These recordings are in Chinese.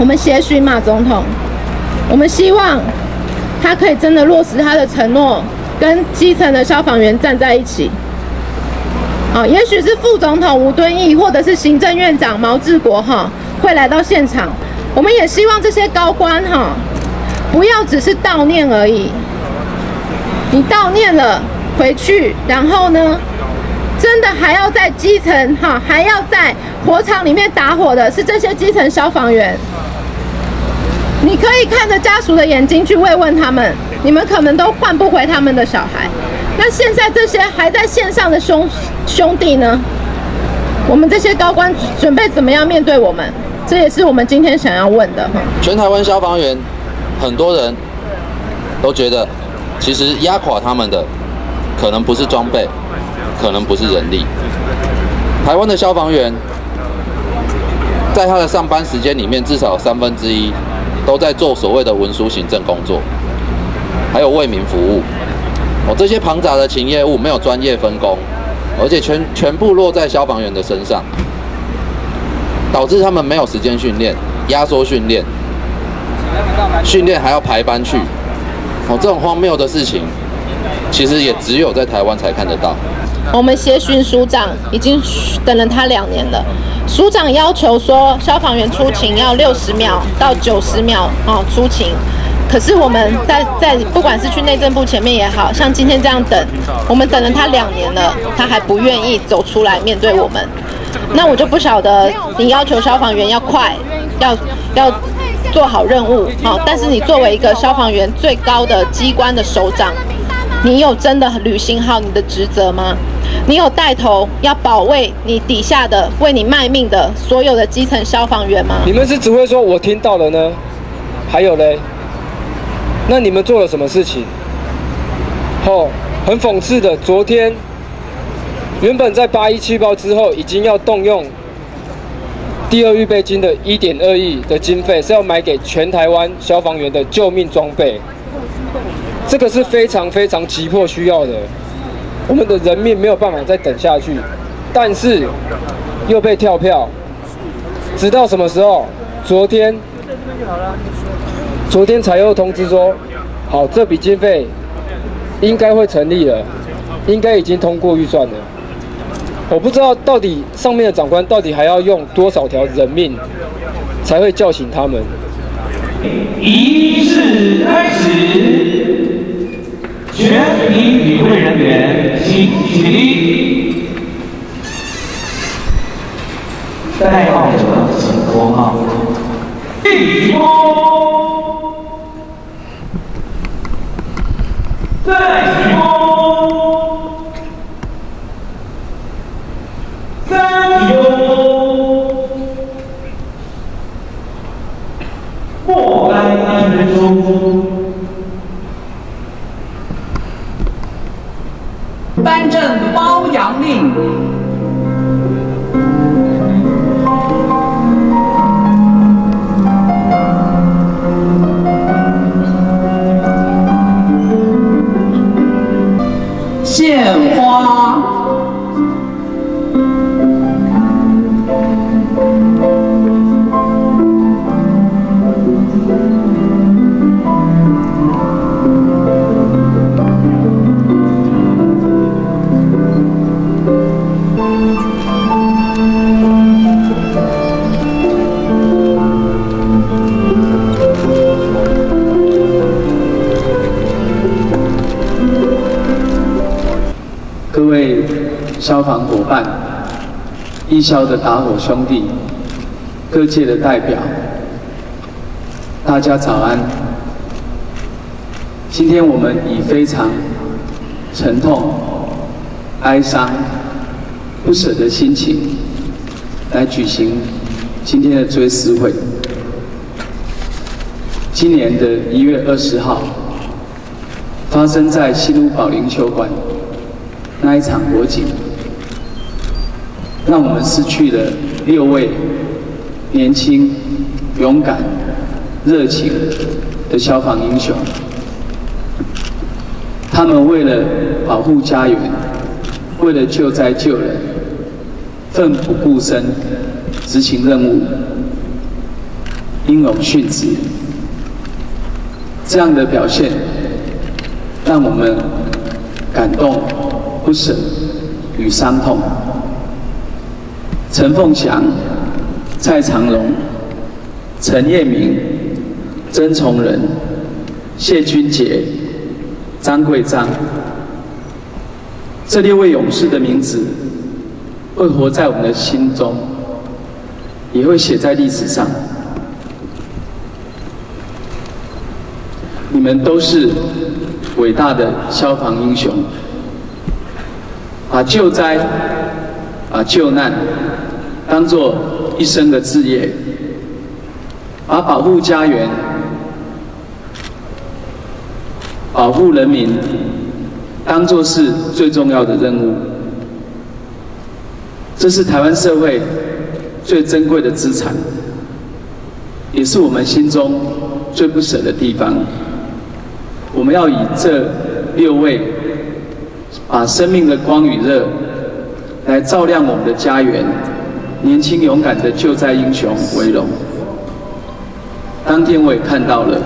我们协许马总统，我们希望他可以真的落实他的承诺，跟基层的消防员站在一起。啊，也许是副总统吴敦义，或者是行政院长毛治国哈，会来到现场。我们也希望这些高官哈，不要只是悼念而已。你悼念了回去，然后呢，真的还要在基层哈，还要在火场里面打火的是这些基层消防员。你可以看着家属的眼睛去慰问他们，你们可能都换不回他们的小孩。那现在这些还在线上的兄兄弟呢？我们这些高官准备怎么样面对我们？这也是我们今天想要问的哈。全台湾消防员，很多人都觉得，其实压垮他们的，可能不是装备，可能不是人力。台湾的消防员，在他的上班时间里面，至少三分之一。都在做所谓的文书行政工作，还有为民服务。哦，这些庞杂的勤业务没有专业分工，而且全全部落在消防员的身上，导致他们没有时间训练，压缩训练，训练还要排班去。哦，这种荒谬的事情，其实也只有在台湾才看得到。我们协训署长已经等了他两年了。署长要求说，消防员出勤要六十秒到九十秒哦，出勤。可是我们在在不管是去内政部前面也好像今天这样等，我们等了他两年了，他还不愿意走出来面对我们。那我就不晓得，你要求消防员要快，要要做好任务好，但是你作为一个消防员最高的机关的首长，你有真的履行好你的职责吗？你有带头要保卫你底下的、为你卖命的所有的基层消防员吗？你们是只会说我听到了呢？还有嘞？那你们做了什么事情？哦，很讽刺的，昨天原本在八一七包之后，已经要动用第二预备金的一点二亿的经费，是要买给全台湾消防员的救命装备。这个是非常非常急迫需要的。我们的人命没有办法再等下去，但是又被跳票，直到什么时候？昨天，昨天才又通知说，好，这笔经费应该会成立了，应该已经通过预算了。我不知道到底上面的长官到底还要用多少条人命才会叫醒他们。仪式开始。全体与会人员，请起立。代号者请拨号。立功。再鞠躬。三鞠躬。莫该安全中。颁证褒扬令。消防伙伴、义消的打火兄弟、各界的代表，大家早安。今天我们以非常沉痛、哀伤、不舍的心情来举行今天的追思会。今年的一月二十号，发生在西鲁保龄球馆。那一场火警，让我们失去了六位年轻、勇敢、热情的消防英雄。他们为了保护家园，为了救灾救人，奋不顾身执行任务，英勇殉职。这样的表现，让我们感动、不舍与伤痛。陈凤祥、蔡长荣、陈业明、曾崇仁、谢君杰、张贵章，这六位勇士的名字会活在我们的心中，也会写在历史上。你们都是伟大的消防英雄，把救灾、把救难当做一生的志业，把保护家园、保护人民当做是最重要的任务。这是台湾社会最珍贵的资产，也是我们心中最不舍的地方。我们要以这六位把生命的光与热来照亮我们的家园、年轻勇敢的救灾英雄为荣。当天我也看到了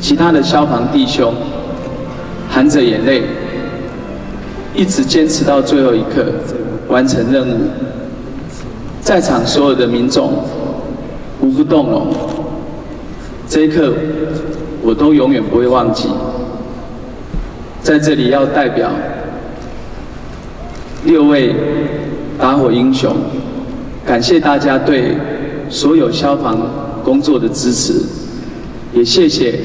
其他的消防弟兄含着眼泪，一直坚持到最后一刻完成任务，在场所有的民众无不动容。这一刻。我都永远不会忘记，在这里要代表六位打火英雄，感谢大家对所有消防工作的支持，也谢谢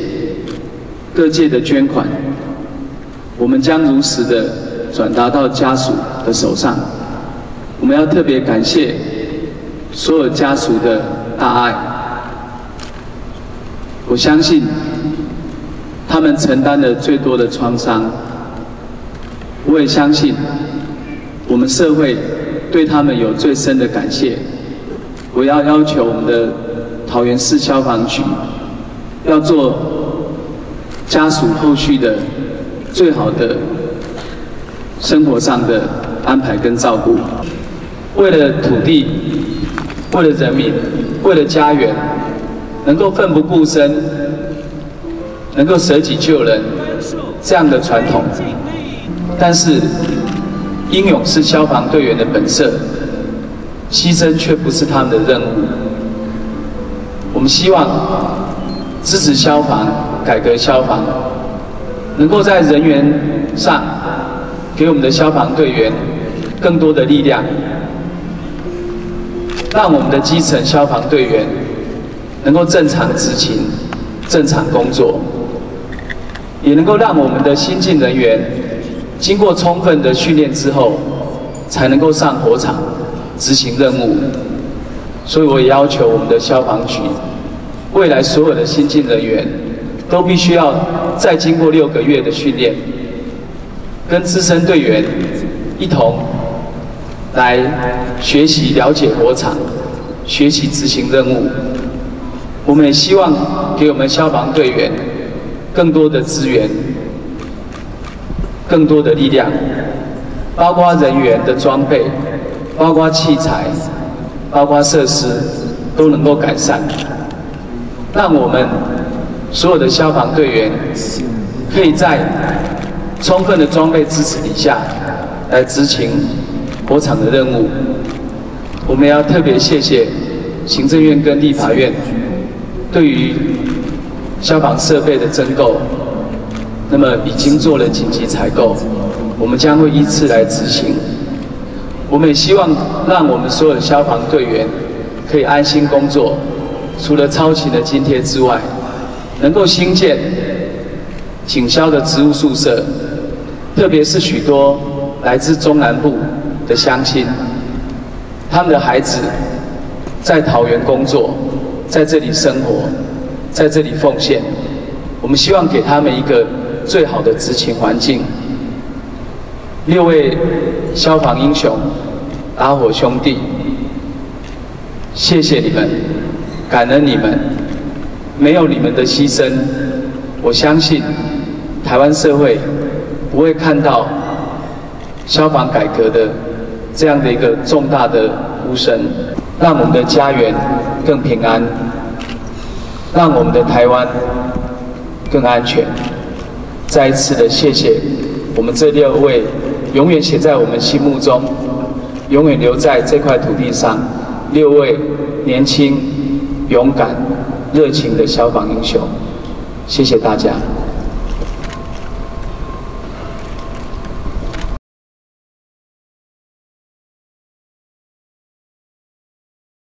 各界的捐款，我们将如实的转达到家属的手上。我们要特别感谢所有家属的大爱，我相信。他们承担了最多的创伤，我也相信，我们社会对他们有最深的感谢。我要要求我们的桃园市消防局，要做家属后续的最好的生活上的安排跟照顾。为了土地，为了人民，为了家园，能够奋不顾身。能够舍己救人这样的传统，但是英勇是消防队员的本色，牺牲却不是他们的任务。我们希望支持消防、改革消防，能够在人员上给我们的消防队员更多的力量，让我们的基层消防队员能够正常执勤、正常工作。也能够让我们的新进人员经过充分的训练之后，才能够上火场执行任务。所以，我也要求我们的消防局，未来所有的新进人员都必须要再经过六个月的训练，跟资深队员一同来学习了解火场，学习执行任务。我们也希望给我们消防队员。更多的资源，更多的力量，包括人员的装备，包括器材，包括设施，都能够改善，让我们所有的消防队员可以在充分的装备支持底下，来执行火场的任务。我们要特别谢谢行政院跟立法院对于。消防设备的增购，那么已经做了紧急采购，我们将会依次来执行。我们也希望让我们所有的消防队员可以安心工作，除了超勤的津贴之外，能够新建警消的职务宿舍，特别是许多来自中南部的乡亲，他们的孩子在桃园工作，在这里生活。在这里奉献，我们希望给他们一个最好的执勤环境。六位消防英雄打火兄弟，谢谢你们，感恩你们，没有你们的牺牲，我相信台湾社会不会看到消防改革的这样的一个重大的呼声，让我们的家园更平安，让我们的台湾更安全。再一次的谢谢我们这六位，永远写在我们心目中，永远留在这块土地上六位年轻、勇敢、热情的消防英雄。谢谢大家。